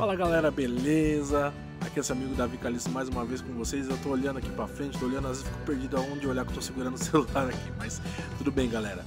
Fala galera, beleza? Aqui é seu amigo Davi Caliço mais uma vez com vocês. Eu tô olhando aqui pra frente, tô olhando, às vezes fico perdido aonde olhar que eu tô segurando o celular aqui, mas tudo bem, galera.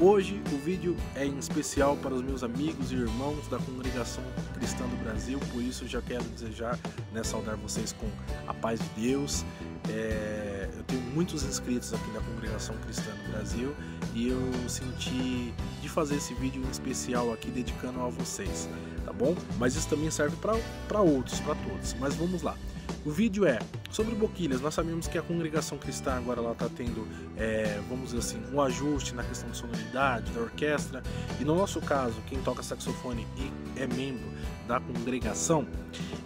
Hoje o vídeo é em especial para os meus amigos e irmãos da Congregação Cristã do Brasil, por isso já quero desejar, né, saudar vocês com a paz de Deus. É, muitos inscritos aqui da Congregação Cristã do Brasil e eu senti de fazer esse vídeo especial aqui dedicando a vocês, tá bom? Mas isso também serve para outros, para todos. Mas vamos lá. O vídeo é sobre boquilhas. Nós sabemos que a congregação cristã agora ela está tendo, é, vamos dizer assim, um ajuste na questão de sonoridade da orquestra. E no nosso caso, quem toca saxofone e é membro da congregação,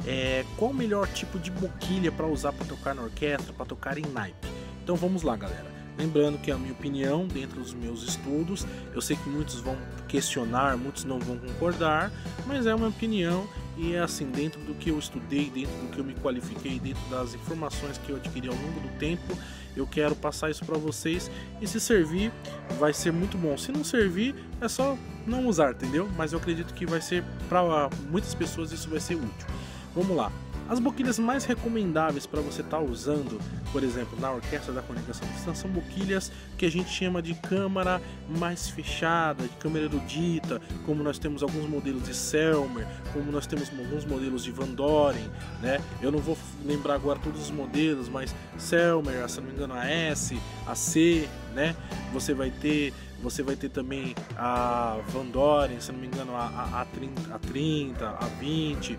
é, qual o melhor tipo de boquilha para usar para tocar na orquestra, para tocar em naipe? Então vamos lá, galera. Lembrando que é a minha opinião dentro dos meus estudos, eu sei que muitos vão questionar, muitos não vão concordar, mas é uma opinião e é assim, dentro do que eu estudei, dentro do que eu me qualifiquei, dentro das informações que eu adquiri ao longo do tempo, eu quero passar isso para vocês e se servir, vai ser muito bom. Se não servir, é só não usar, entendeu? Mas eu acredito que vai ser para muitas pessoas isso vai ser útil. Vamos lá. As boquilhas mais recomendáveis para você estar tá usando, por exemplo, na orquestra da comunicação cristã, são boquilhas que a gente chama de câmara mais fechada, de câmara erudita, como nós temos alguns modelos de Selmer, como nós temos alguns modelos de Van Doren, né? Eu não vou lembrar agora todos os modelos, mas Selmer, se não me engano, a S, a C, né? Você vai ter você vai ter também a Van Doren, se não me engano, a, a, a, 30, a 30, a 20,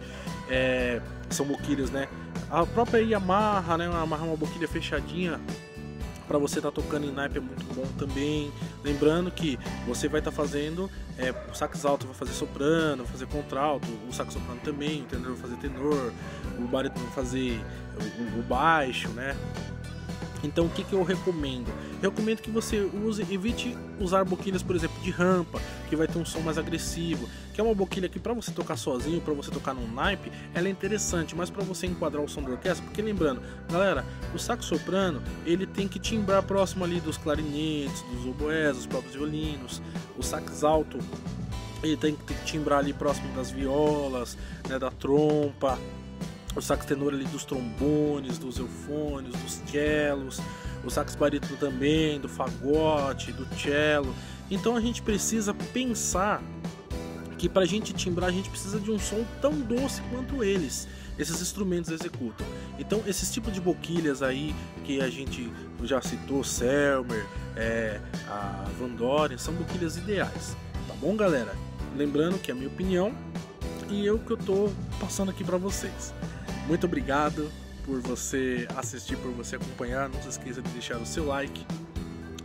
é, são boquilhas, né? A própria Yamaha, né? Yamaha é uma boquilha fechadinha para você estar tá tocando em naipe é muito bom também. Lembrando que você vai estar tá fazendo é, o sax alto vai fazer soprano, vai fazer contralto, o sax soprano também, o tenor vai fazer tenor, o barítono vai fazer o, o baixo, né? Então o que, que eu recomendo? Eu recomendo que você use, evite usar boquilhas, por exemplo, de rampa, que vai ter um som mais agressivo, que é uma boquilha que para você tocar sozinho, para você tocar num naipe, ela é interessante, mas para você enquadrar o som da orquestra, porque lembrando, galera, o sax soprano, ele tem que timbrar próximo ali dos clarinetes, dos oboés, dos próprios violinos, o sax alto ele tem que timbrar ali próximo das violas, né, da trompa, o sax tenor ali dos trombones, dos eufones, dos cellos, o sax barítono também, do fagote, do cello. Então a gente precisa pensar que para a gente timbrar a gente precisa de um som tão doce quanto eles, esses instrumentos executam. Então esses tipos de boquilhas aí que a gente já citou, Selmer, é, a Van Doren, são boquilhas ideais, tá bom galera? Lembrando que é a minha opinião e eu que eu tô passando aqui para vocês. Muito obrigado por você assistir, por você acompanhar. Não se esqueça de deixar o seu like,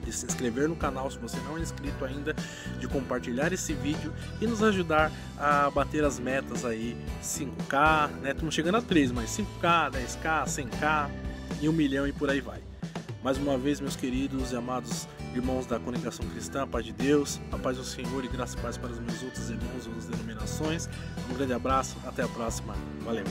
de se inscrever no canal se você não é inscrito ainda, de compartilhar esse vídeo e nos ajudar a bater as metas aí 5K, né? Estamos chegando a 3, mas 5K, 10K, 100K e 1 milhão e por aí vai. Mais uma vez, meus queridos e amados irmãos da Conexão Cristã, a paz de Deus, a paz do Senhor e graça e paz para os meus outros irmãos e outras denominações. Um grande abraço, até a próxima. Valeu!